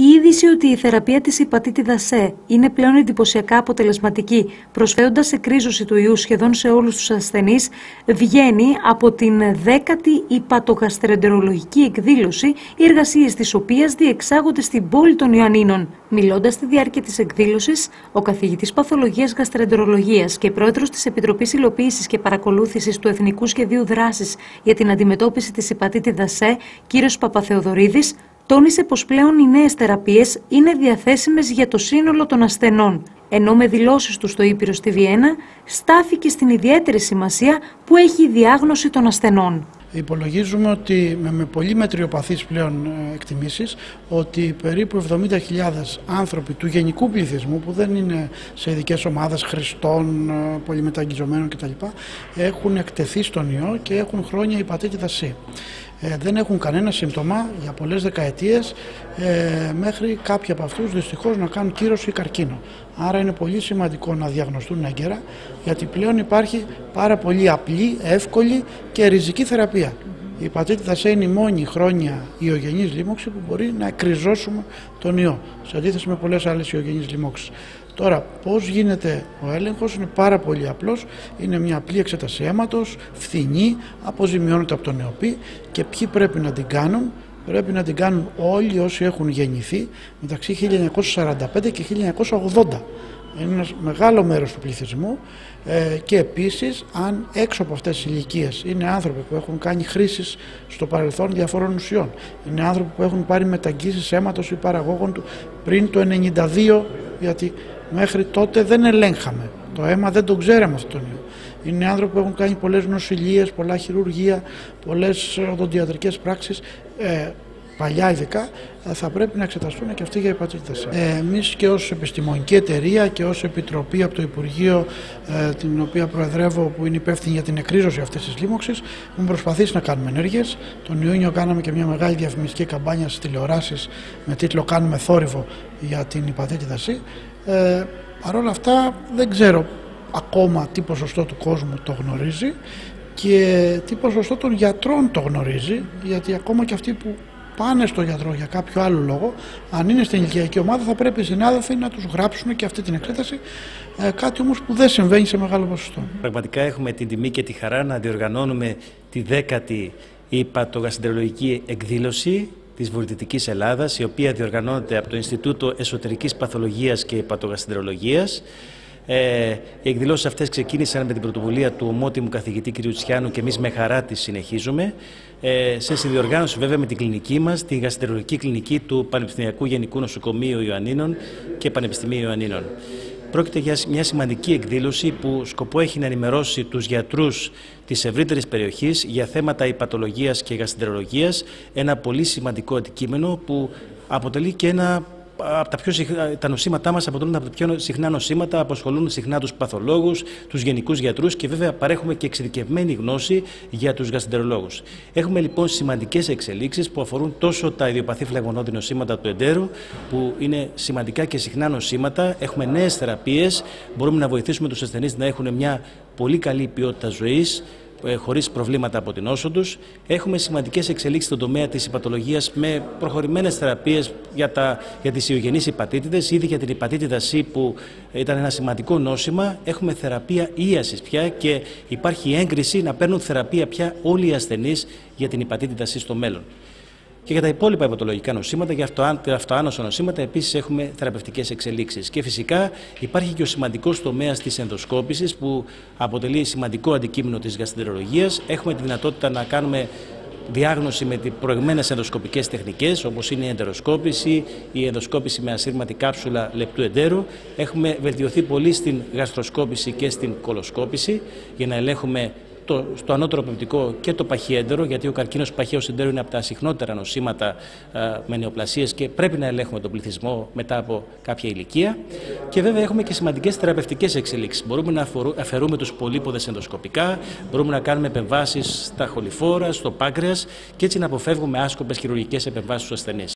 Η είδηση ότι η θεραπεία της υπατήτηδας ΣΕ είναι πλέον εντυπωσιακά αποτελεσματική, προσφέροντας εκρίζωση του ιού σχεδόν σε όλους τους ασθενείς, βγαίνει από την 10η υπατογαστρεντερολογική εκδήλωση, οι εργασίες της οποίας διεξάγονται στην πόλη των Ιωαννίνων. Μιλώντας στη διάρκεια της εκδήλωσης, ο καθηγητής παθολογίας γαστρεντερολογίας και πρόεδρος της Επιτροπής Υλοποίησης και Παρακολούθησης του Εθνικού Σχεδίου Δράσης για την αντιμετώπιση της υπατήτηδας ΣΕ, κύριος Παπαθεοδωρίδης, τόνισε πως πλέον οι νέες θεραπείες είναι διαθέσιμες για το σύνολο των ασθενών, ενώ με δηλώσεις του στο Ήπειρο στη Βιέννα στάθηκε στην ιδιαίτερη σημασία που έχει η διάγνωση των ασθενών. Υπολογίζουμε ότι με, με πολύ μετριοπαθείς πλέον ε, εκτιμήσεις ότι περίπου 70.000 άνθρωποι του γενικού πληθυσμού που δεν είναι σε ειδικές ομάδες χρηστών, ε, πολυμεταγγιζομένων κτλ. έχουν εκτεθεί στον ιό και έχουν χρόνια υπατήτητα C. Ε, δεν έχουν κανένα σύμπτωμα για πολλές δεκαετίες ε, μέχρι κάποιοι από αυτούς δυστυχώς να κάνουν κύρωση ή καρκίνο. Άρα είναι πολύ σημαντικό να διαγνωστούν έγκαιρα γιατί πλέον υπάρχει πάρα πολύ απλή, εύκολη και ριζική θεραπεία. Η υπατήτητα C είναι η μόνη χρόνια ιογενής λίμωξη που μπορεί να εκκριζώσουμε τον ιό, σε αντίθεση με πολλές άλλες ιογενείς λίμωξεις. Τώρα, πώς γίνεται ο έλεγχος; Είναι πάρα πολύ απλός. Είναι μια απλή εξέταση αίματος, φθηνή, αποζημιώνεται από τον νεοπή και ποιοι πρέπει να την κάνουν; Πρέπει να την κάνουν όλοι όσοι έχουν γεννηθεί μεταξύ 1945 και 1980 είναι ένας μεγάλο μέρος του πληθυσμού ε, και επίσης αν έξω από αυτές τις ηλικίες είναι άνθρωποι που έχουν κάνει χρήσεις στο παρελθόν διαφόρων ουσιών, είναι άνθρωποι που έχουν πάρει μεταγγίσεις αίματος ή παραγόγων του πριν το 1992 γιατί μέχρι τότε δεν ελέγχαμε. Το αίμα δεν το ξέραμε αυτόν τον ιό. Είναι άνθρωποι που έχουν κάνει πολλές νοσηλίες, πολλά χειρουργία, πολλές οδοντιατρικές πράξεις. Ε, παλιά ειδικά, ε, θα πρέπει να εξεταστούν και αυτοί για υπατήτητα Ε, Εμείς και ως επιστημονική εταιρεία και ως επιτροπή από το Υπουργείο, ε, την οποία προεδρεύω, που είναι υπεύθυνη για την εκρίζωση αυτής της λίμωξης, έχουμε προσπαθήσει να κάνουμε ενέργειες. Τον Ιούνιο κάναμε και μια μεγάλη διαφημιστική καμπάνια στις τηλεοράσεις με τίτλο Κάνουμε θόρυβο για την υπατήτητα Ε, Παρ' όλα αυτά δεν ξέρω ακόμα τι ποσοστό του κόσμου το γνωρίζει και τι ποσοστό των γιατρών το γνωρίζει, γιατί ακόμα και αυτοί που πάνε στο γιατρό για κάποιο άλλο λόγο, αν είναι στην ηλικιακή ομάδα, θα πρέπει οι συνάδελφοι να τους γράψουν και αυτή την εξέταση. Ε, κάτι όμως που δεν συμβαίνει σε μεγάλο ποσοστό. Πραγματικά έχουμε την τιμή και τη χαρά να διοργανώνουμε τη δέκατη υπατογαστρολογική εκδήλωση της Βορειοδυτική Ελλάδας, η οποία διοργανώνεται από το Ινστιτούτο Εσωτερικής Παθολογίας και Υπατογαστρολογία. Ε, οι εκδηλώσεις αυτές ξεκίνησαν με την πρωτοβουλία του ομότιμου καθηγητή κ. Τσιάνου και εμείς με χαρά τις συνεχίζουμε. Ε, σε συνδιοργάνωση βέβαια με την κλινική μας, την γαστρολογική κλινική του Πανεπιστημιακού Γενικού Νοσοκομείου Ιωαννίνων και Πανεπιστημίου Ιωαννίνων. Πρόκειται για μια σημαντική εκδήλωση που σκοπό έχει να ενημερώσει τους γιατρούς της ευρύτερης περιοχής για θέματα υπατολογίας και γαστρολογίας, ένα πολύ σημαντικό αντικείμενο που αποτελεί και ένα από τα, πιο συχνά, τα νοσήματά μας αποτελούν από τα πιο συχνά νοσήματα, αποσχολούν συχνά τους παθολόγους, τους γενικούς γιατρούς και βέβαια παρέχουμε και εξειδικευμένη γνώση για τους γαστρολόγου. Έχουμε λοιπόν σημαντικές εξελίξεις που αφορούν τόσο τα ιδιοπαθή φλεγμονώδη νοσήματα του εντέρου, που είναι σημαντικά και συχνά νοσήματα. Έχουμε νέες θεραπείες, μπορούμε να βοηθήσουμε τους ασθενείς να έχουν μια πολύ καλή ποιότητα ζωής, ε, χωρίς προβλήματα από την όσο τους. Έχουμε σημαντικές εξελίξεις στον τομέα της υπατολογίας με προχωρημένες θεραπείες για, τα, για τις ιογενείς υπατήτηδες, ήδη για την υπατήτηδα C που ήταν ένα σημαντικό νόσημα. Έχουμε θεραπεία ίασης πια και υπάρχει έγκριση να παίρνουν θεραπεία πια όλοι οι ασθενείς για την υπατήτηδα C στο μέλλον. Και για τα υπόλοιπα υποτολογικά νοσήματα, για αυτοάνωσα νοσήματα, επίσης έχουμε θεραπευτικές εξελίξεις. Και φυσικά υπάρχει και ο σημαντικός τομέας της ενδοσκόπησης, που αποτελεί σημαντικό αντικείμενο της γαστρολογίας. Έχουμε τη δυνατότητα να κάνουμε διάγνωση με τις προηγμένες ενδοσκοπικές τεχνικές, όπως είναι η εντεροσκόπηση, η ενδοσκόπηση με ασύρματη κάψουλα λεπτού εντέρου. Έχουμε βελτιωθεί πολύ στην γαστροσκόπηση και στην κολοσκόπηση για να ελέγχουμε το, στο ανώτερο πεπτικό και το παχιέντερο, γιατί ο καρκίνος παχαίου εντέρου είναι από τα συχνότερα νοσήματα ε, με νεοπλασίες και πρέπει να ελέγχουμε τον πληθυσμό μετά από κάποια ηλικία. Και βέβαια έχουμε και σημαντικές θεραπευτικές εξελίξεις. Μπορούμε να αφαιρούμε τους πολύποδες ενδοσκοπικά, μπορούμε να κάνουμε επεμβάσεις στα χοληφόρα, στο πάγκρεα και έτσι να αποφεύγουμε άσκοπες χειρουργικές επεμβάσεις στους ασθενείς.